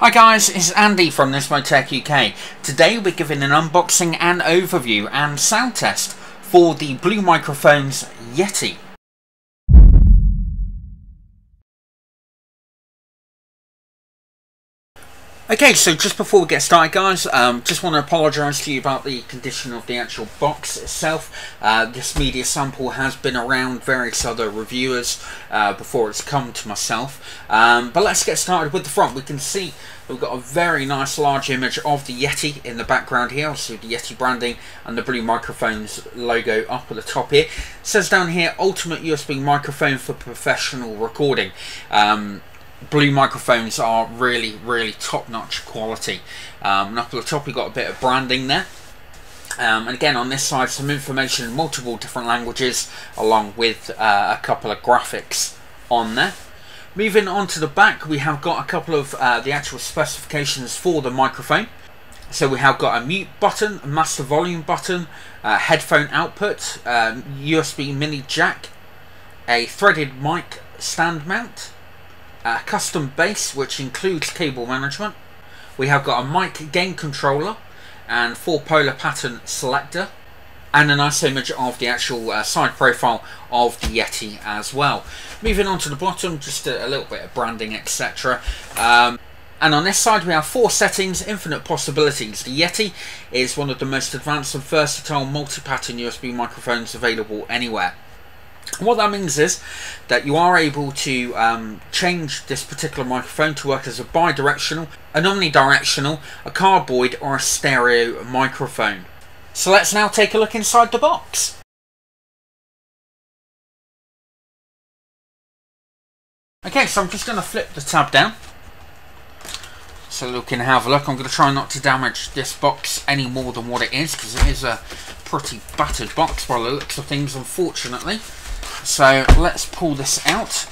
Hi guys, it's Andy from Nismotech UK. Today we're giving an unboxing and overview and sound test for the Blue Microphones Yeti. Okay, so just before we get started guys, um, just want to apologise to you about the condition of the actual box itself. Uh, this media sample has been around various other reviewers uh, before it's come to myself. Um, but let's get started with the front. We can see we've got a very nice large image of the Yeti in the background here. So the Yeti branding and the Blue Microphones logo up at the top here. It says down here, Ultimate USB Microphone for Professional Recording. Um, blue microphones are really really top-notch quality. Um, and up at the top we've got a bit of branding there. Um, and again on this side some information in multiple different languages along with uh, a couple of graphics on there. Moving on to the back we have got a couple of uh, the actual specifications for the microphone. So we have got a mute button, a master volume button, headphone output, um, USB mini jack, a threaded mic stand mount, a custom base which includes cable management. We have got a mic gain controller and four polar pattern selector and a nice image of the actual uh, side profile of the Yeti as well. Moving on to the bottom, just a, a little bit of branding, etc. Um, and on this side we have four settings, infinite possibilities. The Yeti is one of the most advanced and versatile multi-pattern USB microphones available anywhere. What that means is that you are able to um, change this particular microphone to work as a bidirectional, an omnidirectional, a cardioid or a stereo microphone. So let's now take a look inside the box. Okay, so I'm just going to flip the tab down so we can have a look. I'm going to try not to damage this box any more than what it is because it is a pretty battered box by the looks of things unfortunately. So let's pull this out.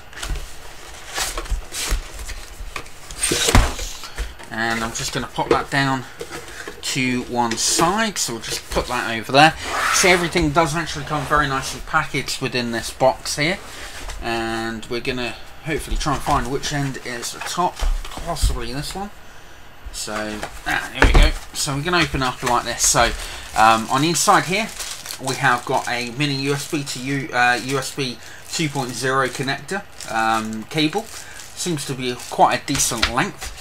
And I'm just going to pop that down to one side. So we'll just put that over there. See, everything does actually come very nicely packaged within this box here. And we're going to hopefully try and find which end is the top. Possibly this one. So, ah, here we go. So we're going to open up like this. So um, on the inside here, we have got a mini USB to U, uh, USB 2.0 connector um, cable. Seems to be quite a decent length.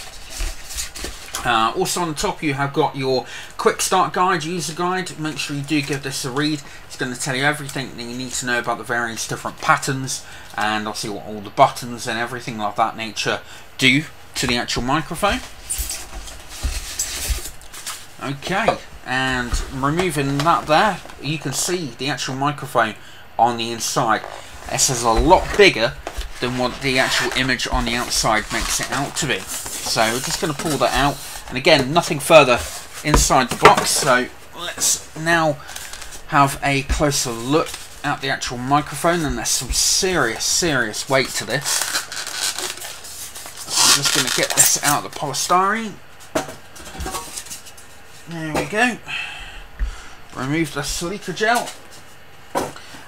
Uh, also on the top you have got your quick start guide, user guide. Make sure you do give this a read. It's going to tell you everything that you need to know about the various different patterns and obviously what all the buttons and everything of that nature do to the actual microphone. Okay, and removing that there you can see the actual microphone on the inside. This is a lot bigger than what the actual image on the outside makes it out to be. So we're just going to pull that out. And again nothing further inside the box. So let's now have a closer look at the actual microphone. And there's some serious serious weight to this. I'm just going to get this out of the polystyrene there we go. Remove the silica gel.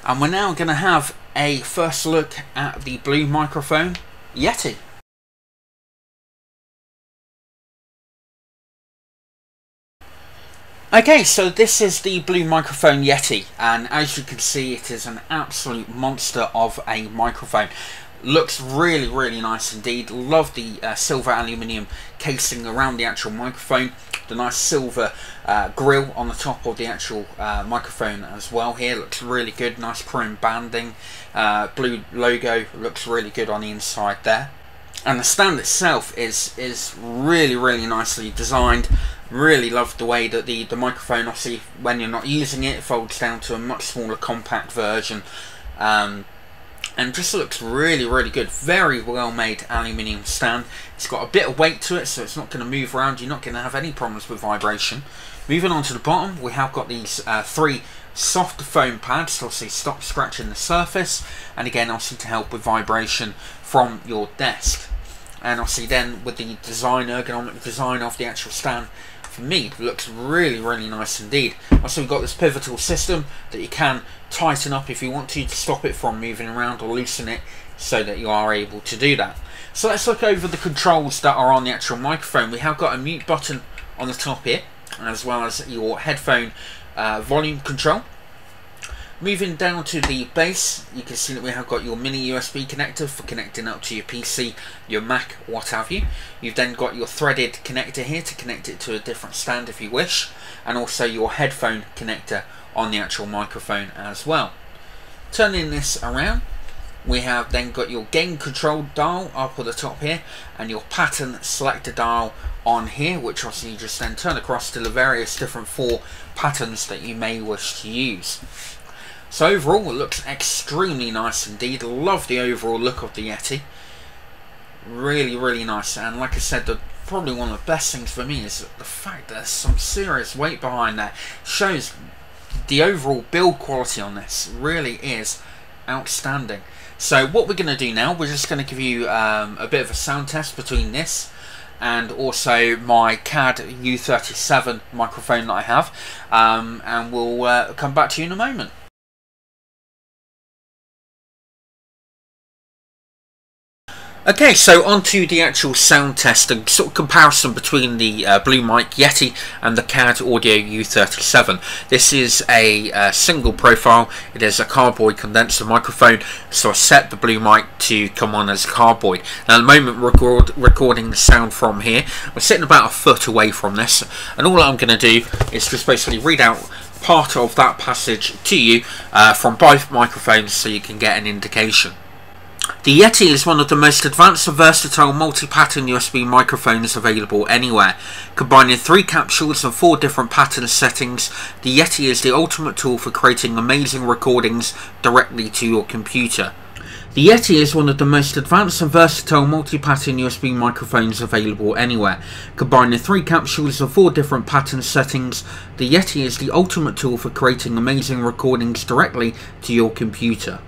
And we're now going to have a first look at the blue microphone Yeti. Okay, so this is the Blue Microphone Yeti, and as you can see, it is an absolute monster of a microphone. Looks really, really nice indeed. Love the uh, silver aluminium casing around the actual microphone. The nice silver uh, grill on the top of the actual uh, microphone as well here looks really good. Nice chrome banding uh, blue logo looks really good on the inside there. And the stand itself is is really really nicely designed. Really love the way that the the microphone obviously when you're not using it, folds down to a much smaller compact version. Um, and just looks really really good. Very well made aluminium stand. It's got a bit of weight to it so it's not going to move around. You're not going to have any problems with vibration. Moving on to the bottom we have got these uh, three soft foam pads to obviously stop scratching the surface and again obviously to help with vibration from your desk. And obviously then with the design ergonomic design of the actual stand me looks really really nice indeed also we've got this pivotal system that you can tighten up if you want to to stop it from moving around or loosen it so that you are able to do that. So let's look over the controls that are on the actual microphone. We have got a mute button on the top here, as well as your headphone uh, volume control. Moving down to the base, you can see that we have got your mini USB connector for connecting up to your PC, your Mac, what have you. You've then got your threaded connector here to connect it to a different stand if you wish, and also your headphone connector on the actual microphone as well. Turning this around, we have then got your gain control dial up at the top here, and your pattern selector dial on here, which obviously you just then turn across to the various different four patterns that you may wish to use. So overall, it looks extremely nice indeed. Love the overall look of the Yeti. Really, really nice. And like I said, the, probably one of the best things for me is the fact that there's some serious weight behind that. Shows the overall build quality on this really is outstanding. So what we're going to do now, we're just going to give you um, a bit of a sound test between this and also my CAD U37 microphone that I have. Um, and we'll uh, come back to you in a moment. Okay, so on to the actual sound test and sort of comparison between the uh, Blue Mic Yeti and the CAD Audio U37. This is a uh, single profile, it is a cardioid condenser microphone, so I set the Blue Mic to come on as cardioid. Now at the moment record, recording the sound from here, we're sitting about a foot away from this, and all I'm going to do is just basically read out part of that passage to you uh, from both microphones so you can get an indication. The Yeti is one of the most advanced and versatile multi-pattern USB microphones available anywhere. Combining three capsules and four different pattern settings, the Yeti is the ultimate tool for creating amazing recordings directly to your computer. The Yeti is one of the most advanced and versatile multi-pattern USB microphones available anywhere. Combining three capsules and four different pattern settings, the Yeti is the ultimate tool for creating amazing recordings directly to your computer.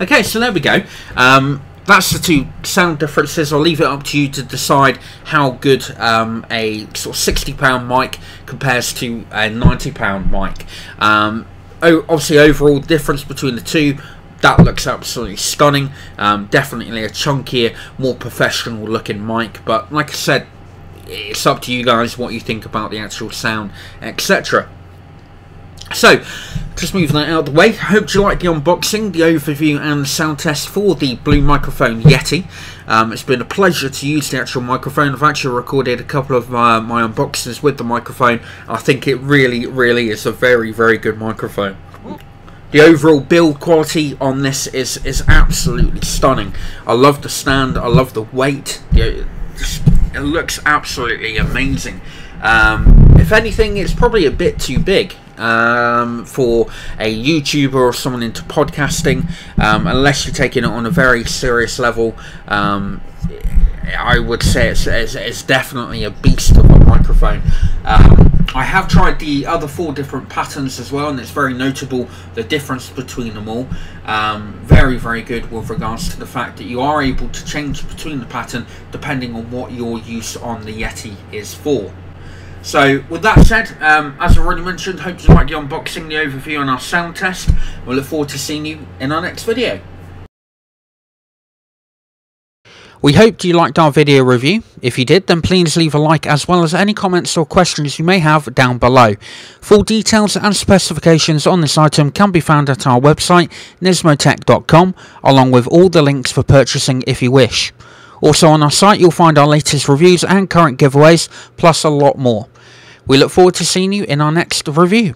Okay, so there we go. Um, that's the two sound differences. I'll leave it up to you to decide how good um, a sort of £60 mic compares to a £90 mic. Um, obviously, overall difference between the two, that looks absolutely stunning. Um, definitely a chunkier, more professional looking mic. But like I said, it's up to you guys what you think about the actual sound, etc. So, just moving that out of the way, I hope you like the unboxing, the overview and the sound test for the Blue Microphone Yeti. Um, it's been a pleasure to use the actual microphone. I've actually recorded a couple of uh, my unboxings with the microphone. I think it really, really is a very, very good microphone. The overall build quality on this is, is absolutely stunning. I love the stand, I love the weight. It looks absolutely amazing. Um, if anything, it's probably a bit too big um, for a YouTuber or someone into podcasting, um, unless you're taking it on a very serious level. Um, I would say it's, it's, it's, definitely a beast of a microphone. Um, I have tried the other four different patterns as well, and it's very notable the difference between them all. Um, very, very good with regards to the fact that you are able to change between the pattern depending on what your use on the Yeti is for. So, with that said, um, as I already mentioned, hope you like the unboxing, the overview on our sound test. We look forward to seeing you in our next video. We hoped you liked our video review. If you did, then please leave a like as well as any comments or questions you may have down below. Full details and specifications on this item can be found at our website, nismotech.com, along with all the links for purchasing if you wish. Also on our site you'll find our latest reviews and current giveaways, plus a lot more. We look forward to seeing you in our next review.